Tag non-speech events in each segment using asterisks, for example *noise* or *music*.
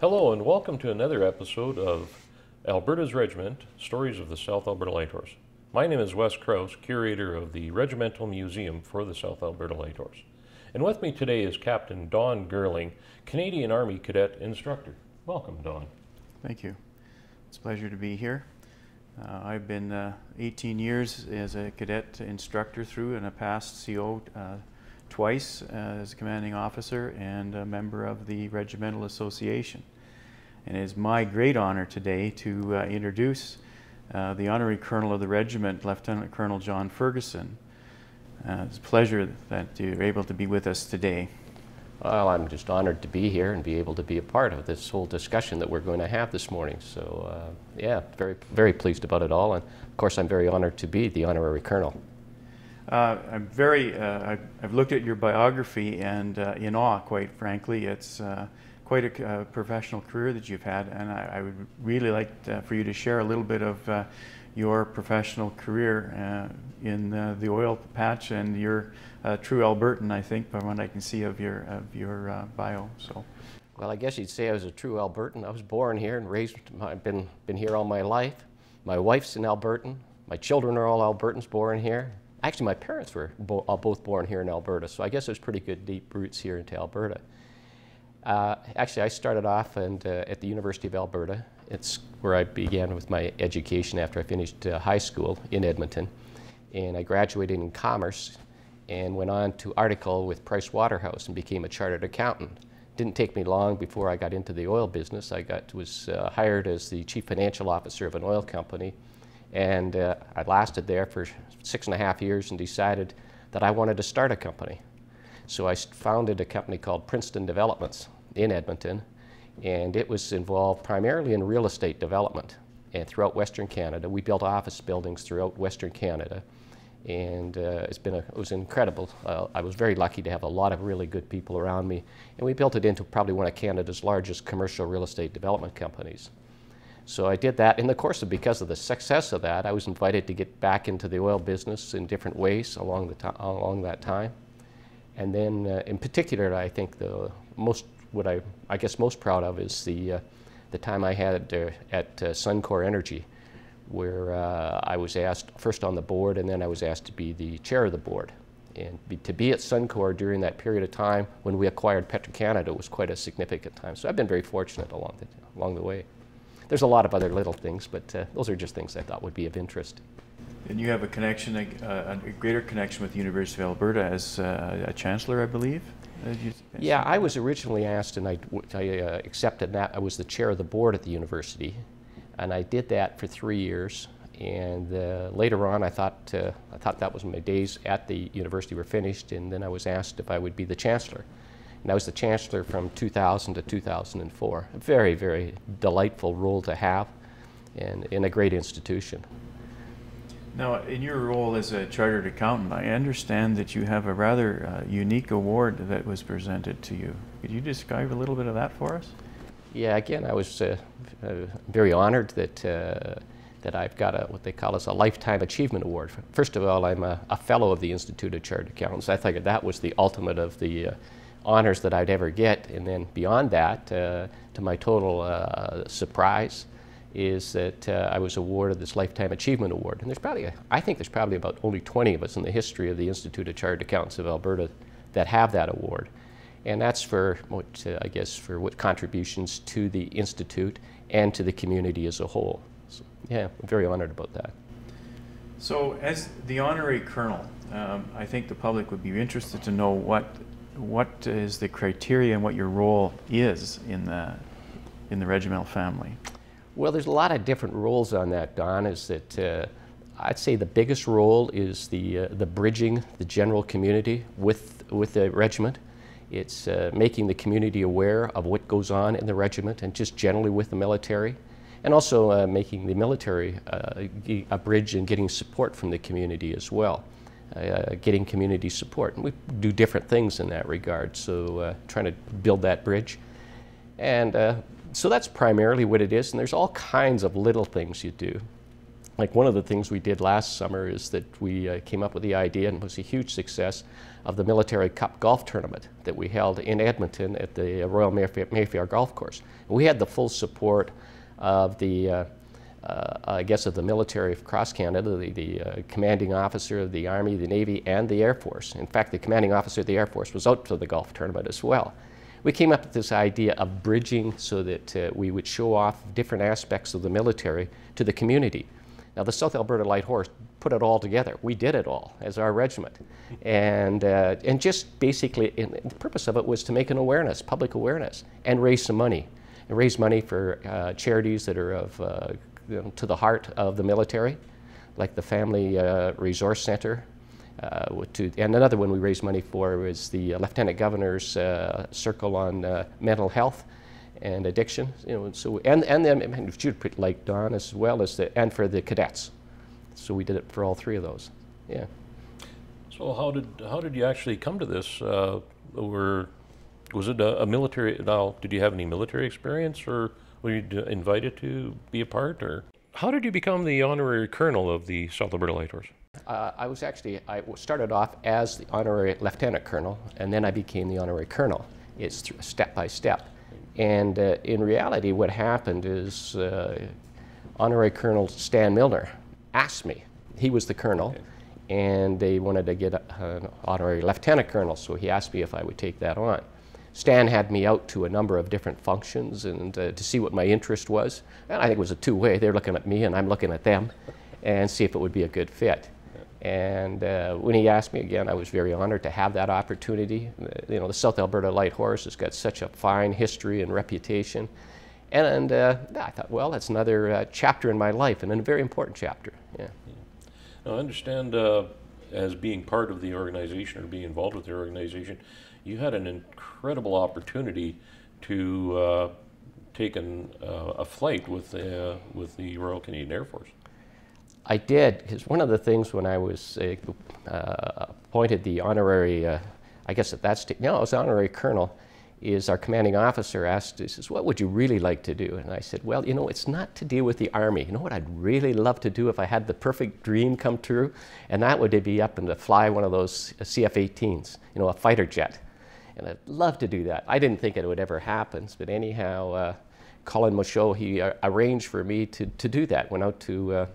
Hello, and welcome to another episode of Alberta's Regiment Stories of the South Alberta Light Horse. My name is Wes Krause, curator of the Regimental Museum for the South Alberta Light Horse. And with me today is Captain Don Gerling, Canadian Army Cadet Instructor. Welcome, Don. Thank you. It's a pleasure to be here. Uh, I've been uh, 18 years as a cadet instructor through and a past CO uh, twice uh, as a commanding officer and a member of the Regimental Association. And it is my great honor today to uh, introduce uh, the Honorary Colonel of the Regiment, Lieutenant Colonel John Ferguson. it's a pleasure that you're able to be with us today. Well, I'm just honored to be here and be able to be a part of this whole discussion that we're going to have this morning. So, uh, yeah, very, very pleased about it all. And of course, I'm very honored to be the honorary colonel. Uh, I'm very, uh, I've, looked at your biography and uh, in awe, quite frankly. It's uh, quite a uh, professional career that you've had, and I, I would really like for you to share a little bit of your professional career in the oil patch and your uh, true Albertan, I think, by what I can see of your of your uh, bio. So. Well, I guess you'd say I was a true Albertan. I was born here and raised. I've been been here all my life. My wife's an Albertan. My children are all Albertans, born here. Actually, my parents were bo both born here in Alberta, so I guess there's pretty good deep roots here into Alberta. Uh, actually, I started off and, uh, at the University of Alberta. It's where I began with my education after I finished uh, high school in Edmonton. And I graduated in commerce and went on to article with Price Waterhouse and became a chartered accountant. Didn't take me long before I got into the oil business. I got was uh, hired as the chief financial officer of an oil company, and uh, I lasted there for six and a half years and decided that I wanted to start a company. So I founded a company called Princeton Developments in Edmonton, and it was involved primarily in real estate development and throughout Western Canada. We built office buildings throughout Western Canada and uh, it's been a, it was incredible. Uh, I was very lucky to have a lot of really good people around me, and we built it into probably one of Canada's largest commercial real estate development companies. So I did that. In the course of because of the success of that, I was invited to get back into the oil business in different ways along the along that time. And then, uh, in particular, I think the most what I I guess most proud of is the uh, the time I had uh, at uh, Suncor Energy where uh, I was asked first on the board and then I was asked to be the chair of the board. And be, to be at Suncor during that period of time when we acquired Petro-Canada was quite a significant time. So I've been very fortunate along the, along the way. There's a lot of other little things, but uh, those are just things I thought would be of interest. And you have a connection, a, a greater connection with the University of Alberta as uh, a chancellor, I believe? Yeah, I was originally asked, and I, I uh, accepted that. I was the chair of the board at the university, and I did that for three years. And uh, later on, I thought, uh, I thought that was my days at the university were finished, and then I was asked if I would be the chancellor. And I was the chancellor from 2000 to 2004. A very, very delightful role to have and in a great institution. Now, in your role as a chartered accountant, I understand that you have a rather uh, unique award that was presented to you. Could you describe a little bit of that for us? Yeah, again, I was uh, uh, very honored that uh, that I've got a, what they call as a Lifetime Achievement Award. First of all, I'm a, a fellow of the Institute of Chartered Accountants. I figured that was the ultimate of the uh, honors that I'd ever get. And then beyond that, uh, to my total uh, surprise, is that I was awarded this Lifetime Achievement Award. And there's probably, a, I think there's probably about only 20 of us in the history of the Institute of Chartered Accountants of Alberta that have that award and that's for what uh, I guess for what contributions to the institute and to the community as a whole. So, yeah, I'm very honored about that. So, as the honorary colonel, um, I think the public would be interested to know what what is the criteria and what your role is in the in the regimental family. Well, there's a lot of different roles on that, Don. Is that uh, I'd say the biggest role is the uh, the bridging the general community with with the regiment. It's uh, making the community aware of what goes on in the regiment and just generally with the military. And also uh, making the military uh, a bridge and getting support from the community as well. Uh, getting community support. And we do different things in that regard, so uh, trying to build that bridge. And uh, so that's primarily what it is, and there's all kinds of little things you do. like one of the things we did last summer is that we uh, came up with the idea and it was a huge success of the military cup golf tournament that we held in edmonton at the royal mayfair, mayfair golf course we had the full support of the uh, uh, I guess of the military across Canada, the, the uh, commanding officer of the Army, the Navy, and the Air Force. In fact, the commanding officer of the Air Force was out for the golf tournament as well. We came up with this idea of bridging so that uh, we would show off different aspects of the military to the community. Now, the South Alberta Light Horse put it all together. We did it all as our regiment. And, uh, and just basically, the purpose of it was to make an awareness, public awareness, and raise some money. And raise money for uh, charities that are of uh, you know, to the heart of the military, like the Family uh, Resource Center. Uh, to, and another one we raised money for was the uh, Lieutenant Governor's uh, Circle on uh, Mental Health and Addiction. You know, so and and Jude like Don as well as the and for the cadets. So we did it for all three of those. Yeah. So how did how did you actually come to this? Uh, were was it a, a military? Now, did you have any military experience or? Were you invited to be a part, or how did you become the honorary colonel of the South Alberta Light Horse? Uh, I was actually I started off as the honorary lieutenant colonel, and then I became the honorary colonel. It's step by step, and uh, in reality, what happened is uh, honorary colonel Stan Milner asked me. He was the colonel. Okay. And they wanted to get an honorary lieutenant colonel, so he asked me if I would take that on. Stan had me out to a number of different functions and uh, to see what my interest was. And I think it was a two-way. They're looking at me and I'm looking at them and see if it would be a good fit. And uh, when he asked me again, I was very honored to have that opportunity. Uh, you know, the South Alberta Light Horse has got such a fine history and reputation. And, uh, I thought, well, that's another uh, chapter in my life and a very important chapter. Yeah. Now, I understand uh, as being part of the organization or being involved with the organization, you had an incredible opportunity to uh, take an, uh, a flight with the, with the Royal Canadian Air Force. I did, because one of the things when I was uh, uh appointed the honorary, uh, I guess at that stage, no, I was honorary colonel, is our commanding officer asked, he says, what would you really like to do? And I said, well, you know, it's not to deal with the Army. You know what I'd really love to do if I had the perfect dream come true? And that would be up and to fly one of those CF-18s, you know, a fighter jet. And I'd love to do that. I didn't think it would ever happen, but anyhow, uh, Colin Michaud, he uh, arranged for me to, to do that. Went out to uh,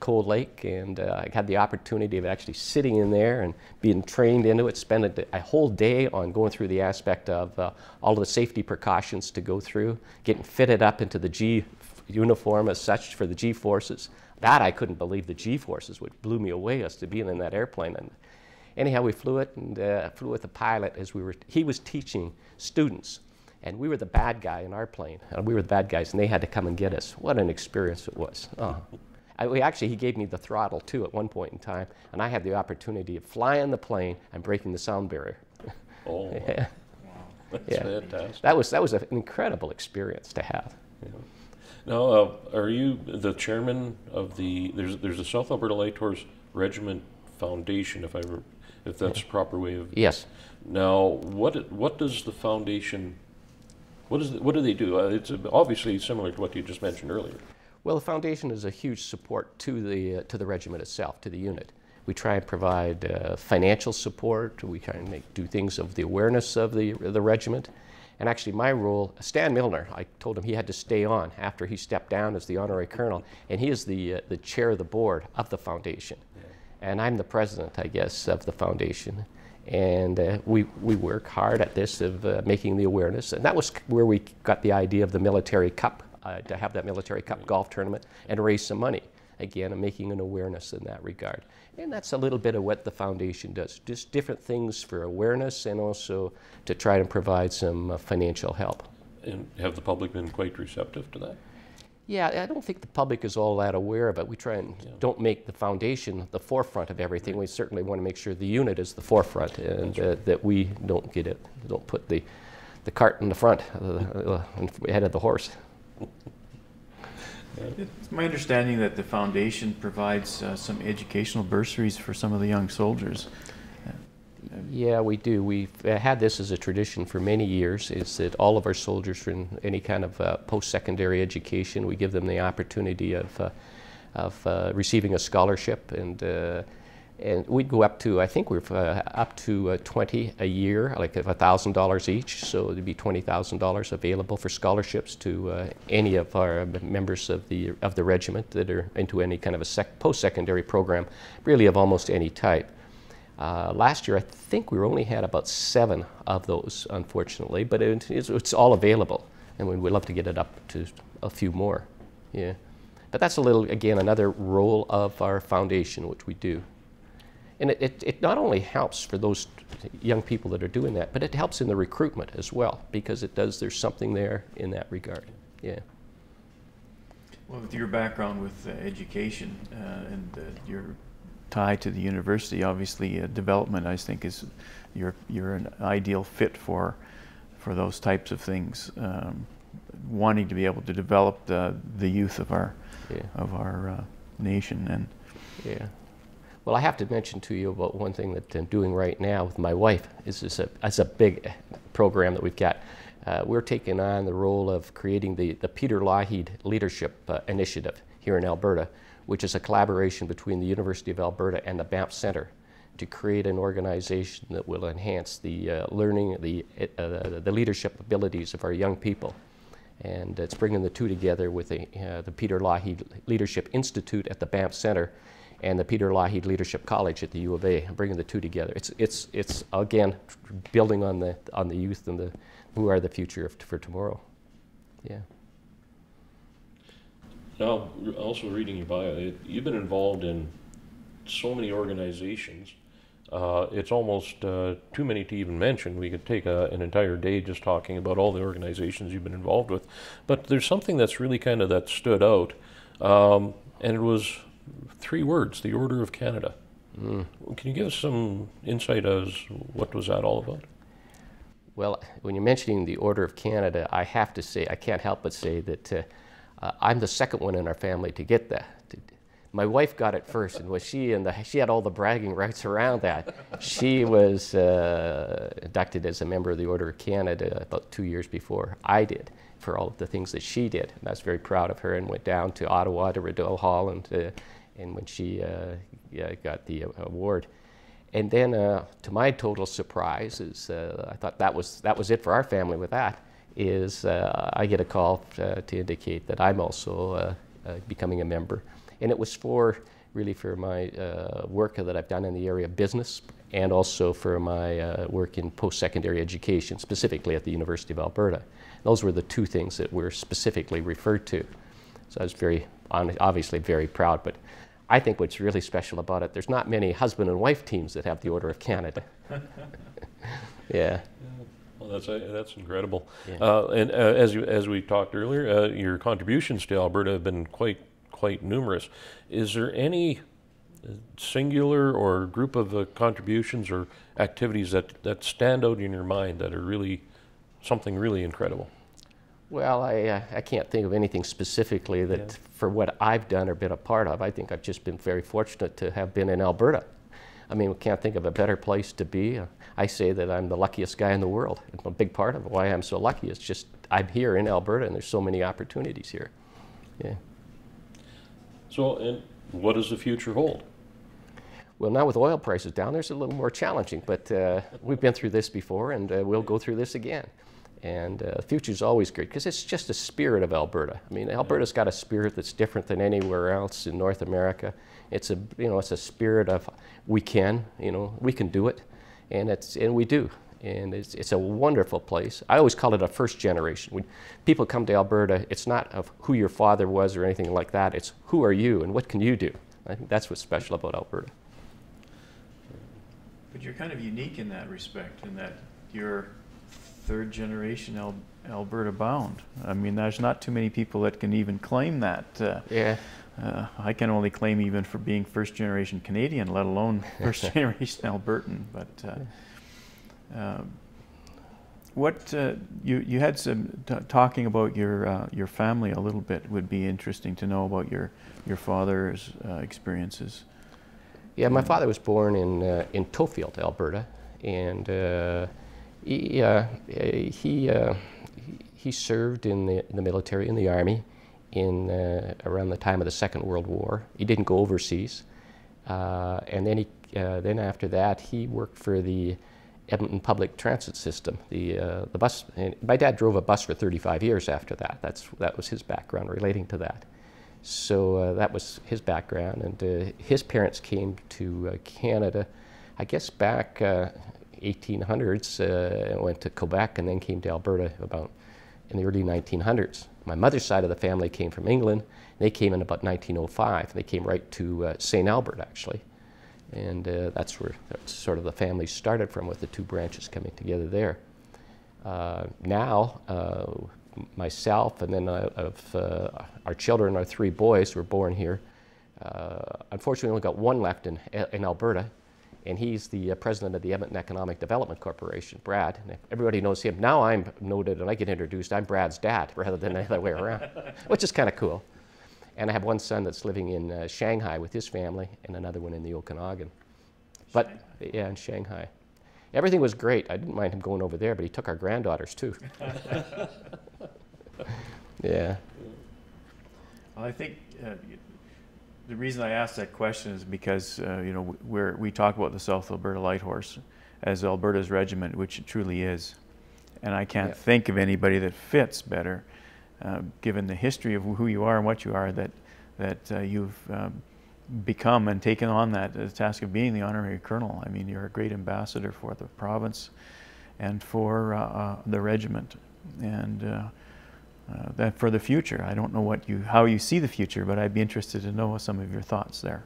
Cold Lake and uh, I had the opportunity of actually sitting in there and being trained into it, spent a, a whole day on going through the aspect of uh, all of the safety precautions to go through, getting fitted up into the G uniform as such for the G forces. That I couldn't believe the G forces, which blew me away as to being in that airplane. And anyhow, we flew it and uh, flew with the pilot as we were, he was teaching students. And we were the bad guy in our plane. And we were the bad guys, and they had to come and get us. What an experience it was. Oh. I, we actually, he gave me the throttle too at one point in time, and I had the opportunity of flying the plane and breaking the sound barrier. Oh, *laughs* yeah. Wow. That's yeah. fantastic. That was, that was an incredible experience to have. Yeah. Now, uh, are you the chairman of the, there's, there's a South Alberta Light Horse Regiment Foundation, if I if that's the proper way of. Yes. Now, what what does the foundation? What is what do they do? Uh, it's obviously similar to what you just mentioned earlier. Well, the foundation is a huge support to the uh, to the regiment itself, to the unit. We try and provide uh, financial support. We try and make, do things of the awareness of the the regiment. And actually, my role, Stan Milner, I told him he had to stay on after he stepped down as the honorary colonel, and he is the uh, the chair of the board of the foundation and I'm the president, I guess, of the foundation. And uh, we, we work hard at this of uh, making the awareness. And that was where we got the idea of the military cup, uh, to have that military cup golf tournament and raise some money. Again, and making an awareness in that regard. And that's a little bit of what the foundation does. Just different things for awareness and also to try to provide some uh, financial help. And have the public been quite receptive to that? Yeah, I don't think the public is all that aware of it. We try and yeah. don't make the foundation the forefront of everything. Right. We certainly want to make sure the unit is the forefront and uh, that we don't get it, don't put the, the cart in the front, uh, ahead of the horse. *laughs* It's my understanding that the foundation provides uh, some educational bursaries for some of the young soldiers. Yeah, we do. We've uh, had this as a tradition for many years, is that all of our soldiers in any kind of uh, post-secondary education, we give them the opportunity of uh, of uh, receiving a scholarship, and uh, and we'd go up to I think we're uh, up to uh, 20 a year, like thousand dollars each. So it'd be twenty thousand dollars available for scholarships to any of our members of the of the regiment that are into any kind of a post-secondary program, really of almost any type. Uh, last year, I think we only had about seven of those, unfortunately, but it, it's, it's, all available, and we'd love to get it up to a few more. Yeah, but that's a little, again, another role of our foundation, which we do. And it, it, it not only helps for those young people that are doing that, but it helps in the recruitment as well, because it does, there's something there in that regard. Yeah. Well, with your background with uh, education uh, and uh, your tie to the university. Obviously, uh, development, I think, is you're you're an ideal fit for for those types of things. Um, wanting to be able to develop the the youth of our yeah. of our uh, nation and yeah. Well, I have to mention to you about one thing that I'm doing right now with my wife. Is this a, it's a big program that we've got. Uh, we're taking on the role of creating the, the Peter Lougheed Leadership uh, Initiative here in Alberta, which is a collaboration between the University of Alberta and the Banff Centre to create an organization that will enhance the uh, learning, the, uh, the leadership abilities of our young people. And it's bringing the two together with the, uh, the Peter Lougheed Leadership Institute at the Banff Centre and the Peter Lougheed Leadership College at the U of A, bringing the two together. It's, it's, it's again, building on the, on the youth and the, who are the future of, for tomorrow. Yeah. Now, also reading your bio, it, you've been involved in so many organizations. Uh, it's almost uh, too many to even mention. We could take a, an entire day just talking about all the organizations you've been involved with. But there's something that's really kind of that stood out, um, and it was three words: the Order of Canada. Mm. Can you give us some insight as what was that all about? Well, when you're mentioning the Order of Canada, I have to say I can't help but say that. Uh, uh, I'm the second one in our family to get that. My wife got it first, and was she and she had all the bragging rights around that. She was uh, inducted as a member of the Order of Canada about two years before I did for all of the things that she did. And I was very proud of her and went down to Ottawa to Rideau Hall and, uh, and when she uh, yeah, got the award. And then, uh, to my total surprise, is uh, I thought that was that was it for our family with that is uh, I get a call uh, to indicate that I'm also uh, uh, becoming a member. And it was for really for my uh, work that I've done in the area of business and also for my work in post-secondary education, specifically at the University of Alberta. Those were the two things that were specifically referred to. So I was very, obviously very proud, but I think what's really special about it, there's not many husband and wife teams that have the Order of Canada. *laughs* yeah. Well, that's uh, that's incredible. Yeah. Uh, and uh, as you, as we talked earlier, uh, your contributions to Alberta have been quite quite numerous. Is there any singular or group of uh, contributions or activities that that stand out in your mind that are really something really incredible? Well, I, uh, I can't think of anything specifically that yeah. for what I've done or been a part of. I think I've just been very fortunate to have been in Alberta. I mean, we can't think of a better place to be. I say that I'm the luckiest guy in the world. And a big part of why I'm so lucky is just I'm here in Alberta and there's so many opportunities here. Yeah. So, and what does the future hold? Well, now with oil prices down, there's a little more challenging, but uh, we've been through this before and uh, we'll go through this again. And uh, the future is always great because it's just the spirit of Alberta. I mean, Alberta's got a spirit that's different than anywhere else in North America. It's a, you know, it's a spirit of we can, you know, we can do it and it's and we do and it's, it's a wonderful place. I always call it a first generation. When people come to Alberta, it's not of who your father was or anything like that. It's who are you and what can you do. I think that's what's special about Alberta. But you're kind of unique in that respect, in that you're third generation Al Alberta bound. I mean, there's not too many people that can even claim that. Uh, yeah. Uh, I can only claim even for being first generation Canadian, let alone *laughs* first generation Albertan. But uh, uh, what uh, you you had some talking about your uh, your family a little bit would be interesting to know about your your father's uh, experiences. Yeah, my father was born in in Tofield, Alberta, and he he he served in the in the military in the army in uh, around the time of the Second World War. He didn't go overseas, uh, and then he uh, then after that he worked for the Edmonton Public Transit System. The uh, the bus. my dad drove a bus for 35 years after that. That's that was his background relating to that. So uh, that was his background, and uh, his parents came to Canada, I guess back 1800s, and went to Quebec, and then came to Alberta about in the early 1900s. My mother's side of the family came from England. They came in about 1905. They came right to uh, St. Albert, actually. And uh, that's where that's sort of the family started from, with the two branches coming together there. Uh, now, uh, myself and then uh, of uh, our children, our three boys, were born here. unfortunately, we only got one left in, in Alberta, and he's the uh, president of the Edmonton Economic Development Corporation, Brad. And everybody knows him. Now I'm noted and I get introduced, I'm Brad's dad rather than the other way around, *laughs* which is kind of cool. And I have one son that's living in uh, Shanghai with his family and another one in the Okanagan. But Shanghai. yeah, in Shanghai. Everything was great. I didn't mind him going over there, but he took our granddaughters too. *laughs* *laughs* yeah. Well, I think uh, the reason I asked that question is because uh, you know we we talk about the South Alberta Light Horse as Alberta's regiment, which it truly is, and I can't think of anybody that fits better, uh, given the history of who you are and what you are, that that uh, you've um, become and taken on that uh, task of being the honorary colonel. I mean, you're a great ambassador for the province and for uh, uh, the regiment, and uh, that for the future. I don't know what you, how you see the future, but I'd be interested to know some of your thoughts there.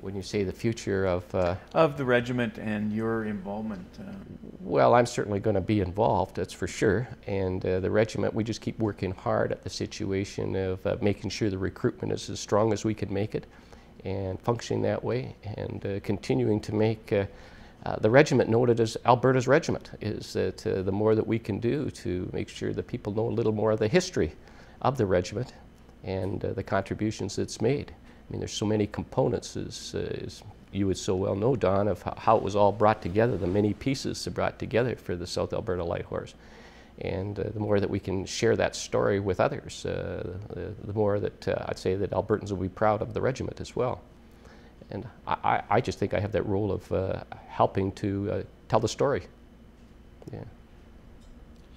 When you say the future of uh, of the regiment and your involvement, uh, well, I'm certainly going to be involved. That's for sure. And uh, the regiment, we just keep working hard at the situation of uh, making sure the recruitment is as strong as we can make it, and functioning that way, and uh, continuing to make uh, the regiment noted as Alberta's regiment is that uh, the more that we can do to make sure that people know a little more of the history of the regiment and uh, the contributions it's made. I mean, there's so many components, as, uh, as you would so well know, Don, of how it was all brought together, the many pieces brought together for the South Alberta Light Horse. And uh, the more that we can share that story with others, the, the, more that I'd say that Albertans will be proud of the regiment as well. And I, I just think I have that role of uh, helping to uh, tell the story. Yeah.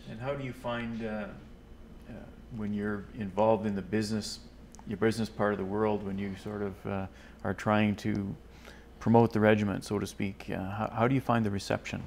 And how do you find uh, uh, when you're involved in the business, your business part of the world, when you sort of uh, are trying to promote the regiment, so to speak, uh, how, how, do you find the reception?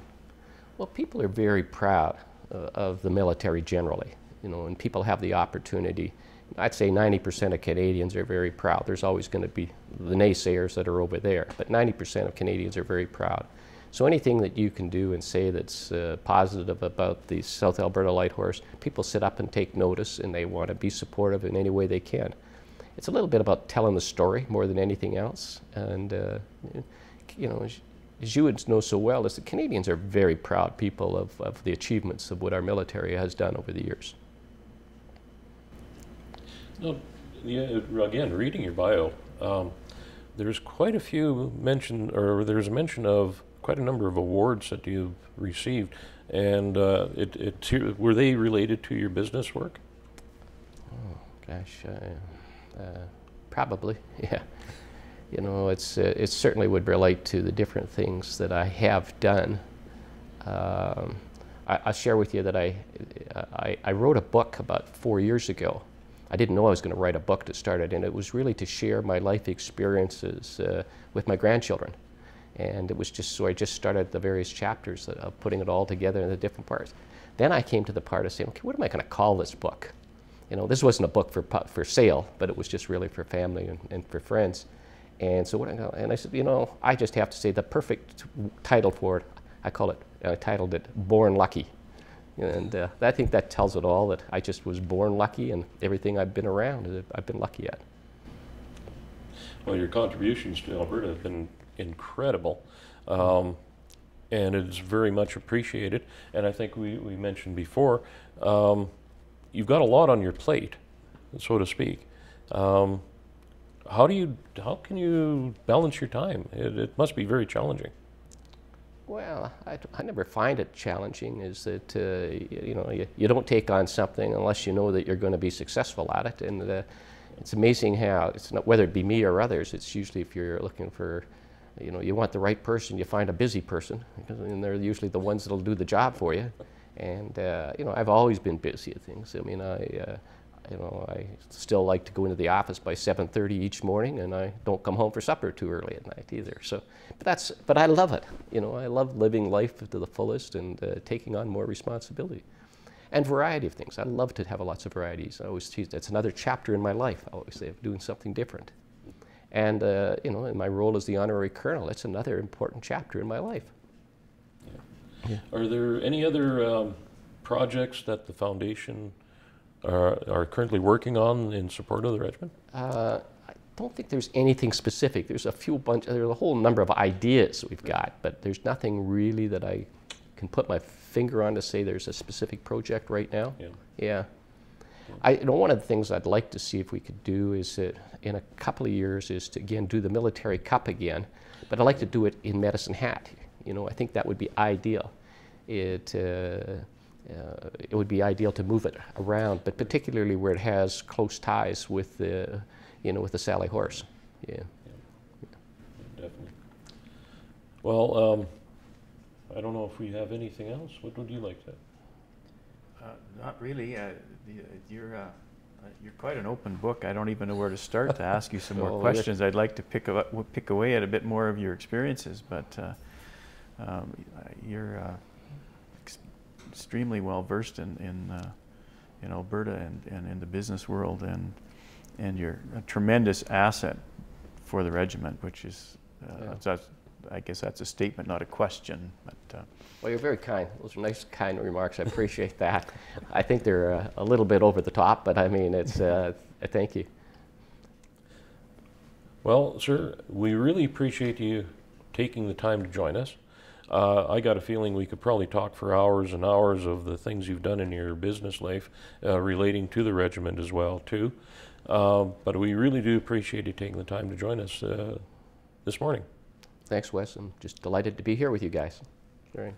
Well, people are very proud of the military generally, you know, and people have the opportunity I'd say 90% of Canadians are very proud. There's always going to be the naysayers that are over there, but 90% of Canadians are very proud. So anything that you can do and say that's uh, positive about the South Alberta Light Horse, people sit up and take notice and they want to be supportive in any way they can. It's a little bit about telling the story more than anything else. And, uh, you know, as, you would know so well, is the Canadians are very proud people of, of the achievements of what our military has done over the years. No, yeah, again, reading your bio, um, there's quite a few mention, or there's a mention of quite a number of awards that you've received, and uh, it, it were they related to your business work? Oh gosh, uh, uh, probably, *laughs* yeah. You know, it's uh, it certainly would relate to the different things that I have done. Um, I, will share with you that I, I, I wrote a book about four years ago I didn't know I was going to write a book to start it, and it was really to share my life experiences uh, with my grandchildren. And it was just so I just started the various chapters of putting it all together in the different parts. Then I came to the part of saying, okay, what am I going to call this book? You know, this wasn't a book for for sale, but it was just really for family and, and for friends. And so what I and I said, you know, I just have to say the perfect title for it. I call it. I titled it "Born Lucky." And uh, I think that tells it all that I just was born lucky and everything I've been around, I've been lucky at. Well, your contributions to Alberta have been incredible. Um, and it's very much appreciated. And I think we, we mentioned before, um, you've got a lot on your plate, so to speak. Um, how do you, how can you balance your time? It, it must be very challenging. Well, I, I never find it challenging. Is that uh, you know you, you don't take on something unless you know that you're going to be successful at it, and uh, it's amazing how it's not whether it be me or others. It's usually if you're looking for, you know, you want the right person, you find a busy person, because and they're usually the ones that'll do the job for you. And uh, you know, I've always been busy at things. I mean, I. You know, I still like to go into the office by 7:30 each morning, and I don't come home for supper too early at night either. So, but that's, but I love it. You know, I love living life to the fullest and uh, taking on more responsibility, and variety of things. I love to have lots of varieties. I always tease that's another chapter in my life. I always say of doing something different, and uh, you know, in my role as the honorary colonel, that's another important chapter in my life. Are there any other um, projects that the foundation are, are currently working on in support of the regiment? Uh, I don't think there's anything specific. There's a few bunch, there's a whole number of ideas we've got, but there's nothing really that I can put my finger on to say there's a specific project right now. Yeah. Yeah. I, you know, one of the things I'd like to see if we could do is that in a couple of years is to again do the military cup again, but I'd like to do it in Medicine Hat. You know, I think that would be ideal. It uh, uh, it would be ideal to move it around, but particularly where it has close ties with the you know with the Sally Horse. Yeah. Definitely. Well, um, I don't know if we have anything else. What would you like to? Uh, Not really. Uh, the- You're, uh, uh, you're quite an open book. I don't even know where to start to ask you some Oh, *laughs* more yeah. questions. I'd like to pick, a- w- pick away at a bit more of your experiences, but uh, um, uh, you're uh, ex- extremely well versed in, in, uh, in Alberta and, and in the business world, and, and you're a tremendous asset for the regiment, which is, uh, Yeah. that's, I guess that's a statement, not a question, but uh, Well, you're very kind. Those are nice, kind remarks. I appreciate *laughs* that. I think they're uh, a little bit over the top, but I mean, it's. Uh, *laughs* thank you. Well, sir, we really appreciate you taking the time to join us. Uh, I got a feeling we could probably talk for hours and hours of the things you've done in your business life uh, relating to the regiment as well, too. Uh, but we really do appreciate you taking the time to join us uh, this morning. Thanks, Wes. I'm just delighted to be here with you guys. Very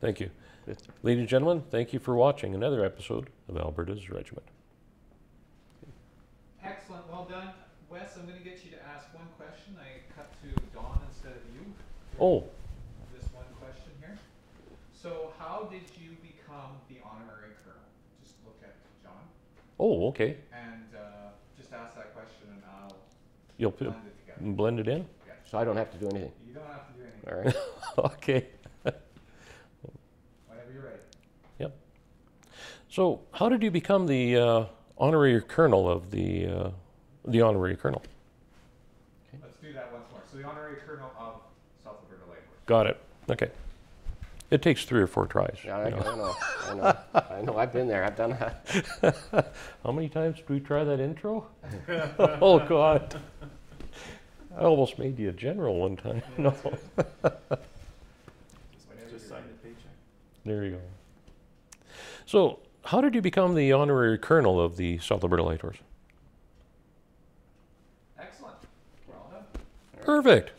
Thank you. good. Ladies and gentlemen, thank you for watching another episode of Alberta's Regiment. Excellent, well done. Wes, I'm gonna get you to ask one question. I cut to Don instead of you. Oh, This one question here. So how did you become the honorary colonel? Just look at John oh, okay. and uh, just ask that question and I'll You'll blend it together. blend it in? So I don't have to do anything. You don't have to do anything, All right. *laughs* okay. *laughs* whenever you're ready. Yep. So, how did you become the uh, honorary colonel of the uh, the honorary colonel? Let's do that once more. So the honorary colonel of South Alberta Light Horse. Got it. Okay. It takes three or four tries. Yeah, I, you know. I know. I know. *laughs* I know. I've been there. I've done that. *laughs* How many times do we try that intro? *laughs* oh God! I almost made you a general one time. No. Whenever just you're sign the paycheck. There you go. So, how did you become the honorary colonel of the South Alberta Light Horse? Excellent, well done. Perfect. Sure. mate.